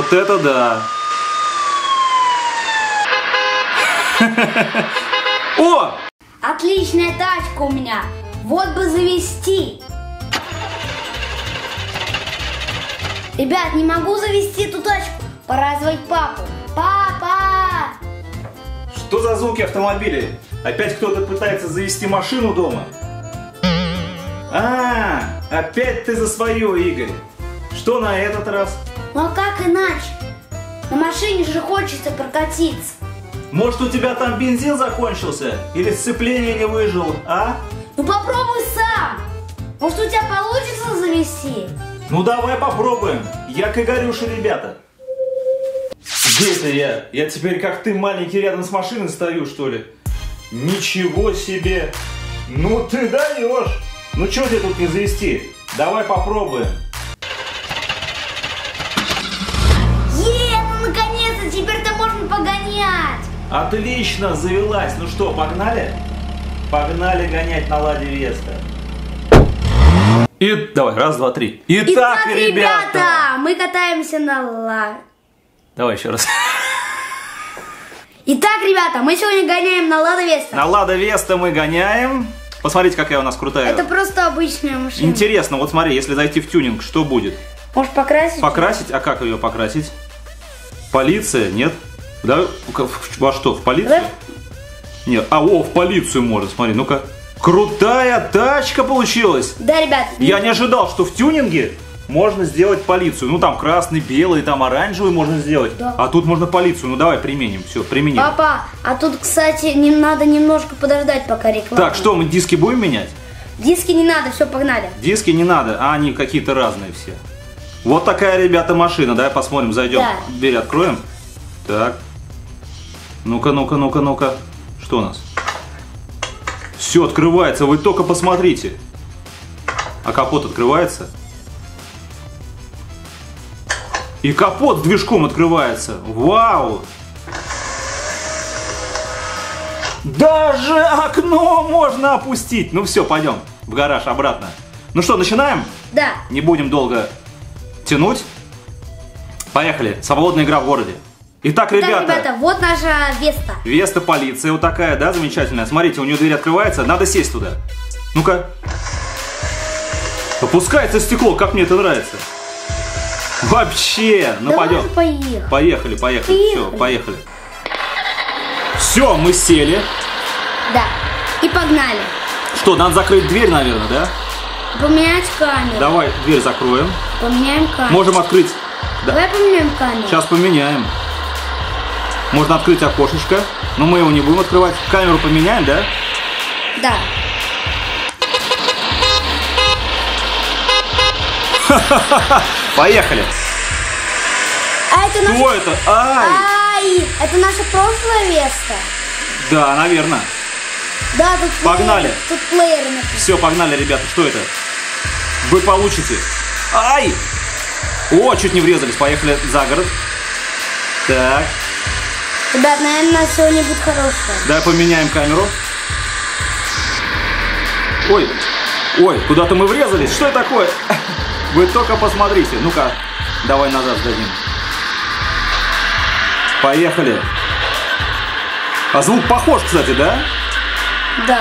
Вот это да. О! Отличная тачка у меня. Вот бы завести. Ребят, не могу завести эту тачку. Пора звать папу. Папа! Что за звуки автомобилей? Опять кто-то пытается завести машину дома? А, опять ты за свое, Игорь. Что на этот раз? Ну а как иначе? На машине же хочется прокатиться. Может у тебя там бензин закончился? Или сцепление не выжил, а? Ну попробуй сам. Может у тебя получится завести? Ну давай попробуем. Я к Игорюше, ребята. Где это я? Я теперь как ты маленький рядом с машиной стою, что ли? Ничего себе! Ну ты даешь! Ну что тебе тут не завести? Давай попробуем. Отлично, завелась. Ну что, погнали? Погнали гонять на Ладе Веста. И давай, раз, два, три. Итак, ребята! мы катаемся на ла... Давай еще раз. Итак, ребята, мы сегодня гоняем на Лада Веста. На Лада Веста мы гоняем. Посмотрите, какая у нас крутая. Это просто обычная машина. Интересно, вот смотри, если зайти в тюнинг, что будет? Может покрасить? Покрасить? А как ее покрасить? Полиция? Нет? Да? Во что? В полицию? Да. Нет. А, о, в полицию можно, смотри, ну-ка. Крутая тачка получилась! Да, ребят. Я не ожидал, что в тюнинге можно сделать полицию. Ну там красный, белый, там оранжевый можно сделать. Да. А тут можно полицию. Ну давай применим. Все, применим. Папа, а тут, кстати, не надо немножко подождать, пока реклама. Так, что, мы диски будем менять? Диски не надо, все, погнали. Диски не надо, а они какие-то разные все. Вот такая, ребята, машина. Давай посмотрим, зайдем. Да. Дверь откроем. Так. Ну-ка, ну-ка, ну-ка, ну-ка. Что у нас? Все открывается, вы только посмотрите. А капот открывается? И капот с движком открывается. Вау! Даже окно можно опустить. Ну все, пойдем в гараж обратно. Ну что, начинаем? Да. Не будем долго тянуть. Поехали. Свободная игра в городе. Итак, ребята. Так, ребята, вот наша Веста. Веста полиция вот такая, да, замечательная. Смотрите, у нее дверь открывается, надо сесть туда. Ну-ка. Опускается стекло, как мне это нравится. Вообще, ну Давай пойдем. поехали. Поехали, поехали, все, Поехали. поехали. Все, мы сели. Да. И погнали. Что, надо закрыть дверь, наверное, да? Поменять камеру. Давай дверь закроем. Поменяем камеру. Можем открыть. Да. Давай поменяем камеру. Сейчас поменяем. Можно открыть окошечко, но мы его не будем открывать. Камеру поменяем, да? Да. Поехали. А это наша... Что это? Ай! Ай, это наша прошлая Веста. Да, наверное. Да, тут Погнали. плеер- тут плееры написаны. Все, погнали, ребята. Что это? Вы получите. Ай! О, чуть не врезались. Поехали за город. Так, Ребят, наверное, сегодня будет хорошая. давай поменяем камеру. Ой, ой, куда-то мы врезались. Что это такое? Вы только посмотрите. Ну-ка, давай назад сдадим. Поехали. А звук похож, кстати, да? Да.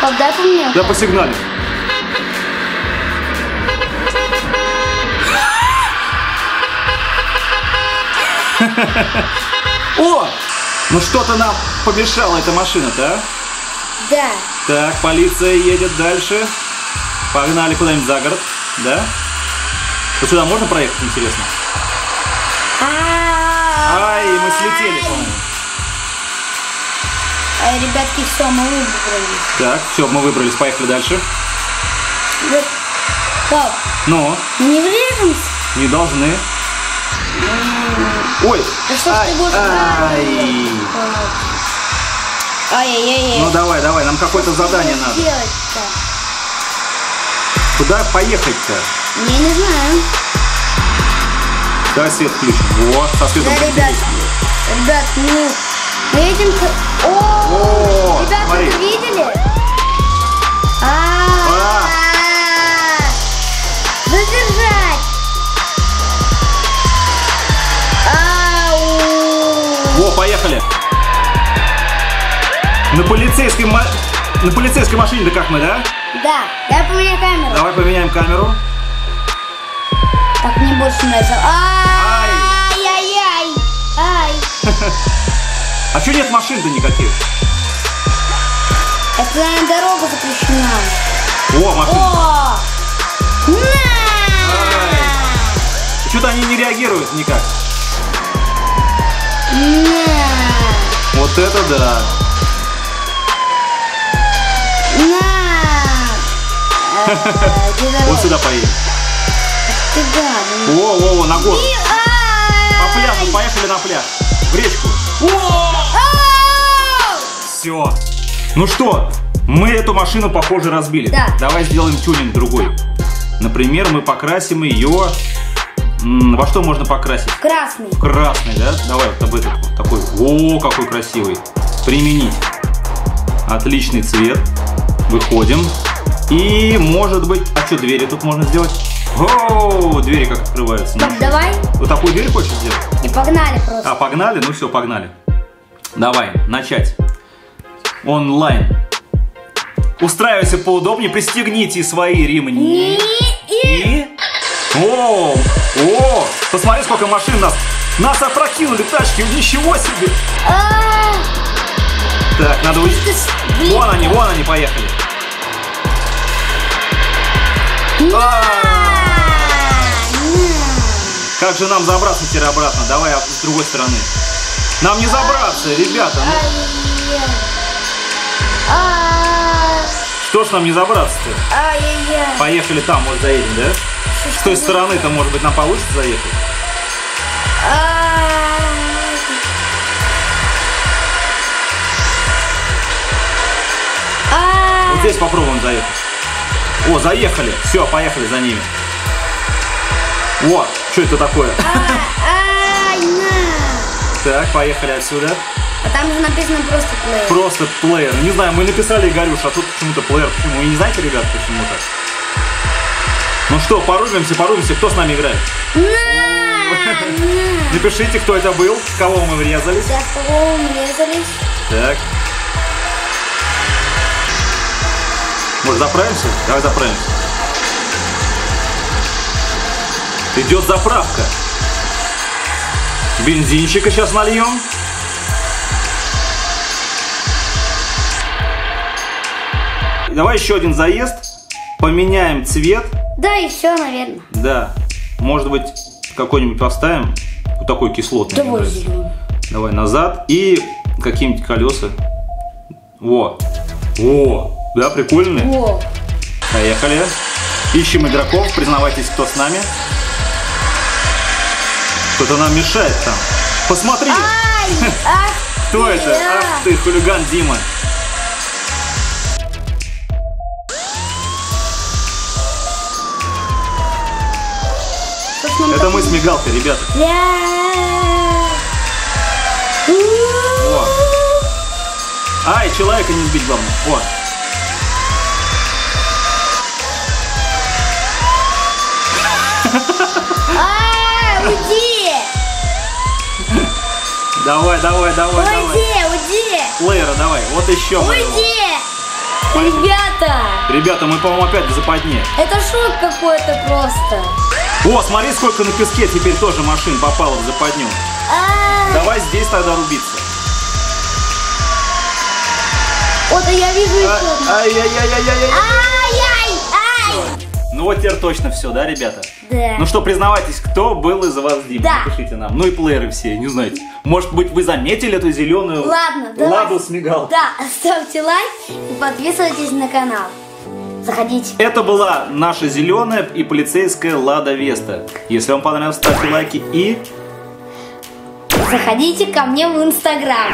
Пап, дай. Да посигналим. О! Ну что-то нам помешала эта машина-то, а? Да. Так, полиция едет дальше. Погнали куда-нибудь за город, да? Вот сюда можно проехать, интересно? Ай, мы слетели, по-моему. Ай, ребятки, все, мы выбрались. Так, все, мы выбрались, поехали дальше. Да. Пап, Ну, не врежемся? не должны. Ой! Да что ж ты будешь ай. Ай-яй-яй. Ну давай, давай, нам какое-то задание надо. Делать-то? Куда поехать-то? Я не знаю. Давай свет включим. Во, со светом Да, ребят, ребят, мы едем. О, О, ребят, смотри. вы видели? Полицейской ма- на полицейской машине, да как мы, да? Да, дай поменяй камеру. Давай поменяем камеру. Так мне больше нравится. Ай-яй-яй. Ай. А что нет машин-то никаких? Это, наверное, дорога запрещена. О, машина. О! На! Что-то они не реагируют никак. На! Вот это да. На! Э, Вот дорога? сюда поедем. Гад. О, о, о, на гору. По пляжу, поехали на пляж. В речку. Все. Ну что, мы эту машину, похоже, разбили. Да. Давай сделаем тюнинг другой. Например, мы покрасим ее... Во что можно покрасить? Красный. Красный, да? Давай вот об этот вот такой. О, какой красивый. Применить. Отличный цвет. Выходим. И, может быть... А что, двери тут можно сделать? О, двери как открываются. Так, давай. Вот такую дверь хочешь сделать? И погнали просто. А, погнали? Ну все, погнали. Давай, начать. Онлайн. Устраивайся поудобнее, пристегните свои ремни. И, и... О, о, посмотри, сколько машин нас. Нас опрокинули тачки, ничего себе. А, Так, надо уйти. Вон они, вон они, поехали. А. Как же нам забраться теперь обратно? Давай с другой стороны. Нам не забраться, ребята. ну. А, что ж нам не забраться-то? Поехали там, вот заедем, да? С той стороны-то, может быть, нам получится заехать? Здесь попробуем заехать. О, заехали. Все, поехали за ними. Вот, что это такое? Ай, на. Так, поехали отсюда. А там же написано просто плей. Просто плеер. Не знаю, мы написали Игорюш, а тут почему-то плеер. Почему? Вы не знаете, ребят, почему-то? Ну что, порубимся, порубимся. Кто с нами играет? На! На! Напишите, кто это был, кого мы врезались. Сейчас кого умрезались? Так. Может, заправимся? Давай заправимся. Идет заправка. Бензинчика сейчас нальем. Давай еще один заезд. Поменяем цвет. Да, и все, наверное. Да. Может быть, какой-нибудь поставим. Вот такой кислотный. Давай. Давай назад и какие-нибудь колеса. Во. О, да, прикольные. О, Поехали. Ищем игроков, признавайтесь, кто с нами. Кто-то нам мешает там. Посмотри, Ай! Ах кто это? а. Ах ты, хулиган Дима. Это мы с мигалкой, ребята. Ай, человека не сбить главное. О. Давай, давай, давай, давай. Уйди, уйди! Плеера давай. Вот еще. Уйди! Ребята, Ребята, мы, по-моему, опять в западне. это шут какой-то просто. О, смотри, сколько на песке теперь тоже машин попало в западню. А, Давай здесь тогда рубиться. Вот я вижу А-. Ай-яй-яй-яй-яй. Ну вот теперь точно все, да, ребята? Да. Ну что, признавайтесь, кто был из вас Дима? Да. Напишите нам. Ну и плееры все, не знаете. Может быть, вы заметили эту зеленую Ладно, ладу с мигалкой? Да, ставьте лайк и подписывайтесь на канал. Заходите. Это была наша зеленая и полицейская Лада Веста. Если вам понравилось, ставьте лайки и Заходите ко мне в инстаграм.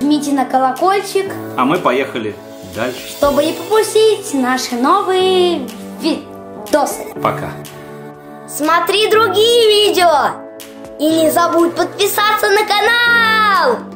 Жмите на колокольчик, а мы поехали дальше. чтобы не пропустить наши новые видосы. Пока. Смотри другие видео. И не забудь подписаться на канал.